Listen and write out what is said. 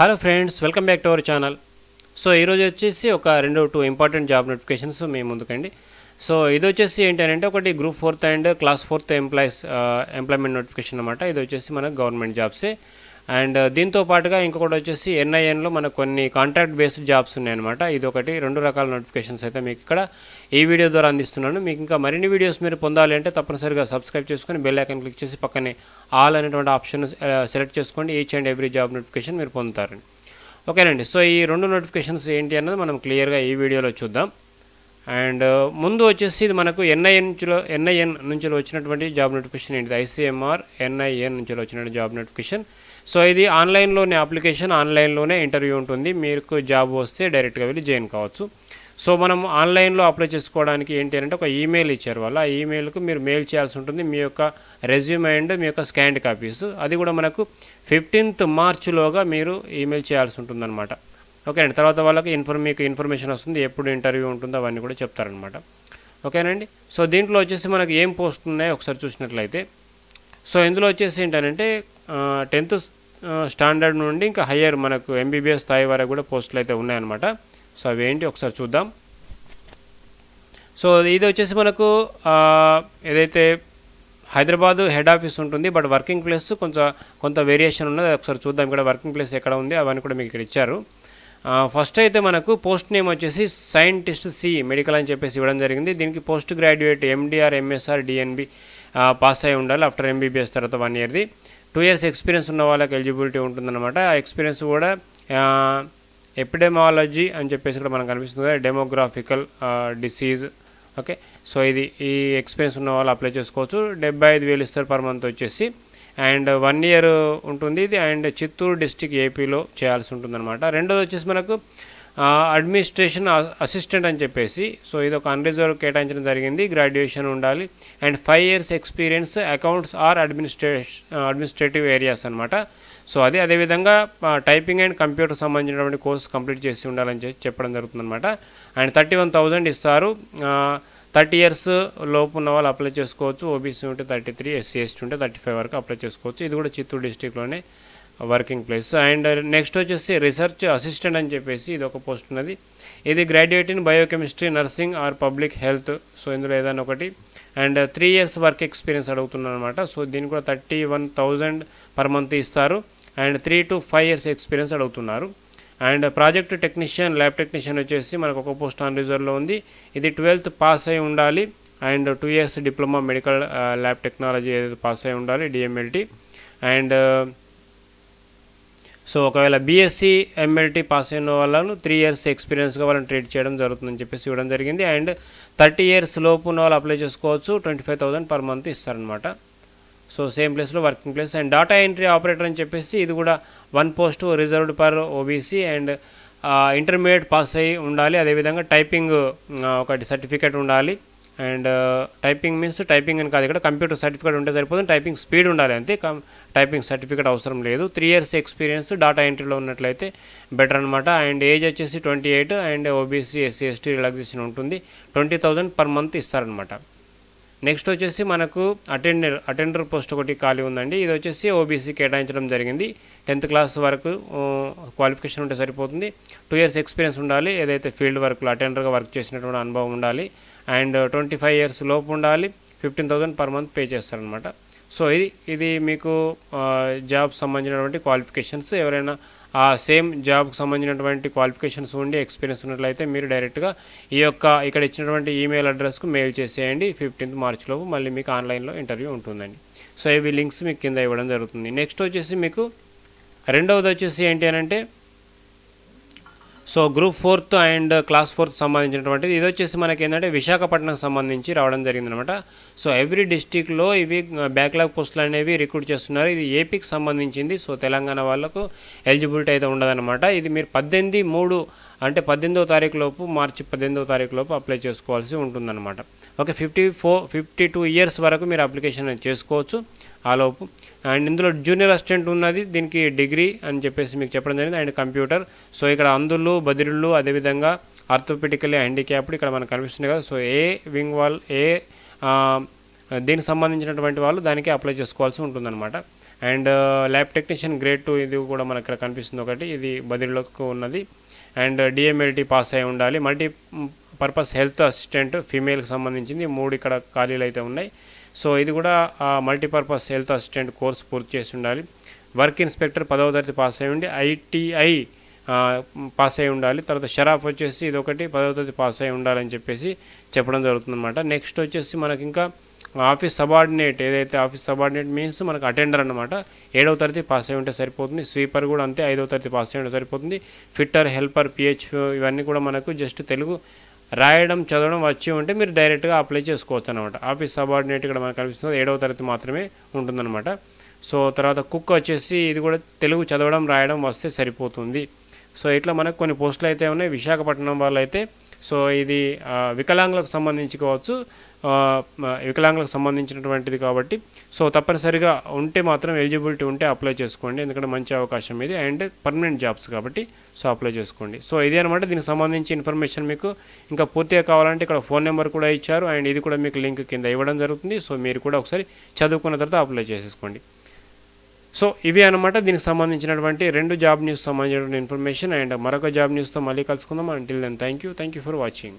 Hello friends welcome back to our channel so ఈరోజు వచ్చేసి ఒక రెండు టూ ఇంపార్టెంట్ జాబ్ నోటిఫికేషన్స్ మీ ముందుకండి. సో ఇది వచ్చేసి ఏంటంటే ఒకటి group fourth and class fourth employees employment notification అనమాట ఇది వచ్చేసి మన గవర్నమెంట్ జాబ్సే అండ్ uh, దీంతో పాటుగా ఇంకొకటి వచ్చేసి ఎన్ఐఎన్లో మనకు కొన్ని కాంట్రాక్ట్ బేస్డ్ జాబ్స్ ఉన్నాయన్నమాట. ఇది ఒకటి రెండు రకాల నోటిఫికేషన్స్ అయితే మీకు ఇక్కడ ఈ వీడియో ద్వారా అందిస్తున్నాను. మీకు ఇంకా మరిన్ని వీడియోస్ మీరు పొందాలి అంటే తప్పనిసరిగా సబ్స్క్రైబ్ చేసుకొని బెల్ ఐకన్ క్లిక్ చేసి పక్కనే ఆల్ అనేటువంటి ఆప్షన్ సెలెక్ట్ uh, చేసుకోండి. Each and every job notification మీరు పొందుతారండి ఓకేనండి. సో ఈ రెండు నోటిఫికేషన్స్ ఏంటి అన్నది మనం క్లియర్గా ఈ వీడియోలో చూద్దాం. అండ్ uh, ముందు వచ్చేసి ఇది మనకు ఎన్ఐఎన్ నుంచిలో ఎన్ఐఎన్ నుంచి వచ్చినటువంటి జాబ్ నోటిఫికేషన్ ఏంటిది? ఐసీఎంఆర్ ఎన్ఐఎన్ నుంచి వచ్చినటువంటి జాబ్ నోటిఫికేషన్ సో ఇది ఆన్లైన్లోనే అప్లికేషన్ ఆన్లైన్లోనే ఇంటర్వ్యూ ఉంటుంది. మీకు జాబ్ వస్తే డైరెక్ట్గా వెళ్ళి జాయిన్ కావచ్చు. సో మనం ఆన్లైన్లో అప్లై చేసుకోవడానికి ఏంటి అంటే ఒక ఈమెయిల్ ఇచ్చారు వాళ్ళు. ఆ ఈమెయిల్కు మీరు మెయిల్ చేయాల్సి ఉంటుంది. మీ యొక్క రెజ్యూమ్ అండ్ మీ యొక్క స్కాండ్ కాపీస్. అది కూడా మనకు ఫిఫ్టీన్త్ మార్చ్లోగా మీరు ఈమెయిల్ చేయాల్సి ఉంటుందన్నమాట. ఓకే అండి? తర్వాత వాళ్ళకి ఇన్ఫర్మ్ మీకు ఇన్ఫర్మేషన్ వస్తుంది. ఎప్పుడు ఇంటర్వ్యూ ఉంటుందో అవన్నీ కూడా చెప్తారనమాట ఓకేనండి సో దీంట్లో వచ్చేసి మనకి ఏం పోస్ట్ ఉన్నాయో ఒకసారి చూసినట్లయితే. సో ఇందులో వచ్చేసి ఏంటంటే టెన్త్ స్టాండర్డ్ నుండి ఇంకా హయ్యర్ మనకు ఎంబీబీఎస్ స్థాయి వరకు కూడా పోస్టులు అయితే ఉన్నాయన్నమాట. సో అవి ఏంటి ఒకసారి చూద్దాం. సో ఇది వచ్చేసి మనకు ఏదైతే హైదరాబాద్ హెడ్ ఆఫీస్ ఉంటుంది బట్ వర్కింగ్ ప్లేస్ కొంత కొంత వేరియేషన్ ఉన్నది అది ఒకసారి చూద్దాం. ఇక్కడ వర్కింగ్ ప్లేస్ ఎక్కడ ఉంది అవన్నీ కూడా మీకు ఇక్కడ ఇచ్చారు. ఫస్ట్ అయితే మనకు పోస్ట్ నేమ్ వచ్చేసి సైంటిస్ట్ సి మెడికల్ అని చెప్పేసి ఇవ్వడం జరిగింది. దీనికి post graduate MD or MS or DNB pass అయి ఉండాలి ఆఫ్టర్ ఎంబీబీఎస్ తర్వాత వన్ ఇయర్ది. టూ ఇయర్స్ ఎక్స్పీరియన్స్ ఉన్న వాళ్ళకి ఎలిజిబిలిటీ ఉంటుందన్నమాట. ఆ ఎక్స్పీరియన్స్ కూడా ఎపిడెమాలజీ అని చెప్పేసి ఇక్కడ మనకు కనిపిస్తుంది కదా డెమోగ్రాఫికల్ డిసీజ్. ఓకే? సో ఇది ఈ ఎక్స్పీరియన్స్ ఉన్న వాళ్ళు అప్లై చేసుకోవచ్చు. డెబ్బై ఐదు వేలు ఇస్తారు పర్ మంత్ వచ్చేసి. అండ్ వన్ ఇయర్ ఉంటుంది ఇది. అండ్ చిత్తూరు డిస్టిక్ ఏపీలో చేయాల్సి ఉంటుందన్నమాట. రెండోది వచ్చేసి మనకు అడ్మినిస్ట్రేషన్ అసిస్టెంట్ అని చెప్పేసి సో ఇది ఒక అన్రిజర్వ్ కేటాయించడం జరిగింది గ్రాడ్యుయేషన్ ఉండాలి. And five years experience accounts or administration administrative areas అనమాట సో అది అదేవిధంగా టైపింగ్ అండ్ కంప్యూటర్ సంబంధించినటువంటి కోర్స్ కంప్లీట్ చేసి ఉండాలని చెప్పి చెప్పడం జరుగుతుందన్నమాట. అండ్ థర్టీ వన్ థౌజండ్ ఇస్తారు థర్టీ ఇయర్స్ లోపు ఉన్న వాళ్ళు అప్లై చేసుకోవచ్చు. ఓబీసీ ఉంటే థర్టీ త్రీ ఎస్సీ ఎస్టీ ఉంటే థర్టీ ఫైవ్ వరకు అప్లై చేసుకోవచ్చు. ఇది కూడా చిత్తూరు డిస్టిక్లోనే వర్కింగ్ ప్లేస్. అండ్ నెక్స్ట్ వచ్చేసి రీసెర్చ్ అసిస్టెంట్ అని చెప్పేసి ఇది ఒక పోస్ట్ ఉన్నది. ఇది graduate in biochemistry nursing or public health. So ఇందులో ఏదైనా ఒకటి. And three years work experience అడుగుతున్నాను అనమాట సో దీనికి కూడా thirty one thousand per month ఇస్తారు. And three to five years experience అడుగుతున్నారు. And project technician lab technician వచ్చేసి మనకు ఒక పోస్ట్ ఆన్ రిజర్వ్లో ఉంది. ఇది ట్వెల్త్ పాస్ అయి ఉండాలి. And two years diploma medical lab technology ఏదైతే పాస్ అయి ఉండాలి డిఎంఎల్టీ. అండ్ సో ఒకవేళ బీఎస్సీ ఎంఎల్టీ పాస్ అయిన వాళ్ళను త్రీ ఇయర్స్ ఎక్స్పీరియన్స్గా వాళ్ళని ట్రీట్ చేయడం జరుగుతుందని చెప్పేసి ఇవ్వడం జరిగింది. అండ్ థర్టీ ఇయర్స్ లోపు ఉన్న వాళ్ళు అప్లై చేసుకోవచ్చు. Twenty five thousand per month ఇస్తారనమాట సో సేమ్ ప్లేస్లో working place and data entry operator అని చెప్పేసి ఇది కూడా one post reserved per OBC and intermediate pass అయి ఉండాలి. అదేవిధంగా టైపింగ్ ఒకటి సర్టిఫికేట్ ఉండాలి. అండ్ టైపింగ్ మీన్స్ టైపింగ్ అని కాదు ఇక్కడ కంప్యూటర్ సర్టిఫికేట్ ఉంటే సరిపోతుంది టైపింగ్ స్పీడ్ ఉండాలి అంతే టైపింగ్ సర్టిఫికేట్ అవసరం లేదు. త్రీ ఇయర్స్ ఎక్స్పీరియన్స్ డాటా ఎంట్రీలో ఉన్నట్లయితే బెటర్ అనమాట అండ్ ఏజ్ వచ్చేసి twenty eight and OBC SC ST relaxation ఉంటుంది. ట్వంటీ థౌజండ్ పర్ మంత్ ఇస్తారనమాట నెక్స్ట్ వచ్చేసి మనకు అటెండర్ అటెండర్ పోస్ట్ ఒకటి ఖాళీ ఉందండి. ఇది వచ్చేసి ఓబీసీ కేటాయించడం జరిగింది. టెన్త్ క్లాస్ వరకు క్వాలిఫికేషన్ ఉంటే సరిపోతుంది. టూ ఇయర్స్ ఎక్స్పీరియన్స్ ఉండాలి. ఏదైతే ఫీల్డ్ వర్క్లో అటెండర్గా వర్క్ చేసినటువంటి అనుభవం ఉండాలి. అండ్ ట్వంటీ ఫైవ్ ఇయర్స్ లోపు ఉండాలి. Fifteen thousand per month pay చేస్తారనమాట సో ఇది ఇది మీకు జాబ్ సంబంధించినటువంటి క్వాలిఫికేషన్స్. ఎవరైనా ఆ సేమ్ జాబ్కి సంబంధించినటువంటి క్వాలిఫికేషన్స్ ఉండి ఎక్స్పీరియన్స్ ఉన్నట్లయితే మీరు డైరెక్ట్గా ఈ యొక్క ఇక్కడ ఇచ్చినటువంటి ఈమెయిల్ అడ్రస్కు మెయిల్ చేసేయండి. ఫిఫ్టీన్త్ మార్చ్లోపు మళ్ళీ మీకు ఆన్లైన్లో ఇంటర్వ్యూ ఉంటుందండి. సో ఇవి లింక్స్ మీకు కింద ఇవ్వడం జరుగుతుంది. నెక్స్ట్ వచ్చేసి మీకు రెండవది వచ్చేసి ఏంటి అని అంటే so group fourth and class fourth సంబంధించినటువంటిది. ఇది వచ్చేసి మనకి ఏంటంటే విశాఖపట్నం సంబంధించి రావడం జరిగిందనమాట. సో ఎవ్రీ డిస్టిక్లో ఇవి బ్యాక్లాగ్ పోస్టులు అనేవి రిక్రూట్ చేస్తున్నారు. ఇది ఏపీకి సంబంధించింది. సో తెలంగాణ వాళ్ళకు ఎలిజిబిలిటీ అయితే ఉండదన్నమాట ఇది మీరు పద్దెనిమిది మూడు అంటే పద్దెనిమిదో తారీఖు లోపు మార్చి పద్దెనిమిదో తారీఖు లోపు అప్లై చేసుకోవాల్సి ఉంటుందన్నమాట okay fifty four fifty two years వరకు మీరు అప్లికేషన్ చేసుకోవచ్చు. ఆలోపు. అండ్ ఇందులో జూనియర్ అసిస్టెంట్ ఉన్నది దీనికి డిగ్రీ అని చెప్పేసి మీకు చెప్పడం జరిగింది. And computer. సో ఇక్కడ అందుళ్ళు బదిరుళ్ళు అదేవిధంగా ఆర్థోపెటికల్లీ హ్యాండిక్యాప్డ్ ఇక్కడ మనకు కనిపిస్తుంది కదా. సో ఏ వింగ్ వాల్ ఏ దీనికి సంబంధించినటువంటి వాళ్ళు దానికి అప్లై చేసుకోవాల్సి ఉంటుందన్నమాట. And lab technician grade two ఇది కూడా మనకి ఇక్కడ కనిపిస్తుంది ఒకటి. ఇది బదిరిలోకి ఉన్నది. అండ్ డిఎంఎల్టీ పాస్ అయి ఉండాలి. మల్టీ పర్పస్ హెల్త్ అసిస్టెంట్ ఫీమేల్కి సంబంధించింది. మూడు ఇక్కడ ఖాళీలు అయితే ఉన్నాయి. సో ఇది కూడా మల్టీపర్పస్ హెల్త్ అసిస్టెంట్ కోర్స్ పూర్తి చేసి ఉండాలి. వర్క్ ఇన్స్పెక్టర్ పదవ తరగతి పాస్ అయి ఉండి ఐటీఐ పాస్ అయి ఉండాలి. తర్వాత షరాఫ్ వచ్చేసి ఇది ఒకటి పదవ తరగతి పాస్ అయి ఉండాలని చెప్పేసి చెప్పడం జరుగుతుందన్నమాట. నెక్స్ట్ వచ్చేసి మనకి ఇంకా ఆఫీస్ సబార్డినేట్ ఏదైతే ఆఫీస్ సబార్డినేట్ మీన్స్ మనకు అటెండర్ అనమాట ఏడవ తరగతి పాస్ అయి ఉంటే సరిపోతుంది. స్వీపర్ కూడా అంతే ఐదవ తరగతి పాస్ అయి ఉంటే సరిపోతుంది. ఫిట్టర్ హెల్పర్ పిహెచ్ ఇవన్నీ కూడా మనకు జస్ట్ తెలుగు రాయడం చదవడం వచ్చి ఉంటే మీరు డైరెక్ట్గా అప్లై చేసుకోవచ్చు అనమాట ఆఫీస్ సబార్డినేట్ ఇక్కడ మనకు కనిపిస్తుంది. ఏడవ తరగతి మాత్రమే ఉంటుందన్నమాట. సో తర్వాత కుక్ వచ్చేసి ఇది కూడా తెలుగు చదవడం రాయడం వస్తే సరిపోతుంది. సో ఇట్లా మనకు కొన్ని పోస్టులు అయితే ఉన్నాయి. విశాఖపట్నం వాళ్ళు అయితే సో ఇది వికలాంగులకు సంబంధించి కావచ్చు వికలాంగులకు సంబంధించినటువంటిది కాబట్టి. సో తప్పనిసరిగా ఉంటే మాత్రం ఎలిజిబిలిటీ ఉంటే అప్లై చేసుకోండి. ఎందుకంటే మంచి అవకాశం ఇది. అండ్ పర్మనెంట్ జాబ్స్ కాబట్టి సో అప్లై చేసుకోండి. సో ఇది అనమాట దీనికి సంబంధించి ఇన్ఫర్మేషన్ మీకు. ఇంకా పూర్తిగా కావాలంటే ఇక్కడ ఫోన్ నెంబర్ కూడా ఇచ్చారు. అండ్ ఇది కూడా మీకు లింక్ కింద ఇవ్వడం జరుగుతుంది. సో మీరు కూడా ఒకసారి చదువుకున్న తర్వాత అప్లై చేసేసుకోండి. సో ఇవి అనమాట దీనికి సంబంధించినటువంటి రెండు జాబ్ న్యూస్ సంబంధించినటువంటి ఇన్ఫర్మేషన్ అండ్ మరొక జాబ్ న్యూస్తో మళ్ళీ కలుసుకుందాం. Until then thank you thank you for watching